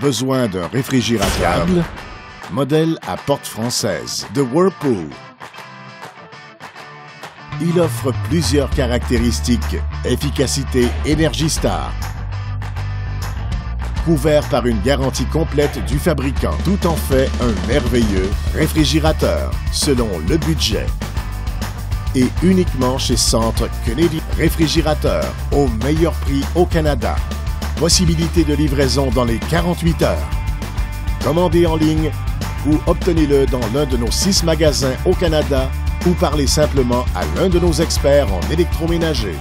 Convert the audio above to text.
Besoin d'un réfrigérateur Modèle à porte française de Whirlpool. Il offre plusieurs caractéristiques. Efficacité Energy Star. Couvert par une garantie complète du fabricant. Tout en fait un merveilleux réfrigérateur selon le budget. Et uniquement chez Centre Kennedy Réfrigérateur au meilleur prix au Canada. Possibilité de livraison dans les 48 heures. Commandez en ligne ou obtenez-le dans l'un de nos six magasins au Canada ou parlez simplement à l'un de nos experts en électroménager.